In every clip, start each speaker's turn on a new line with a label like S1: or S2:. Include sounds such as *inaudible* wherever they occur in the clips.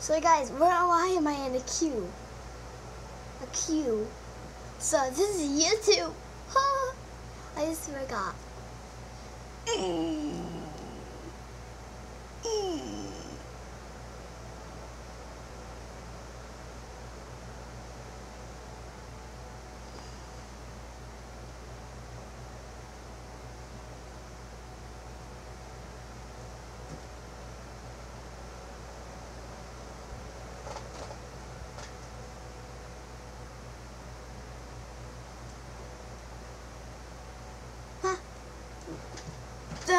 S1: So guys, where why am I in a queue? A queue. So this is YouTube. *laughs* I just forgot.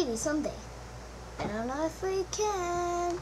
S1: Maybe someday. I don't know if we can.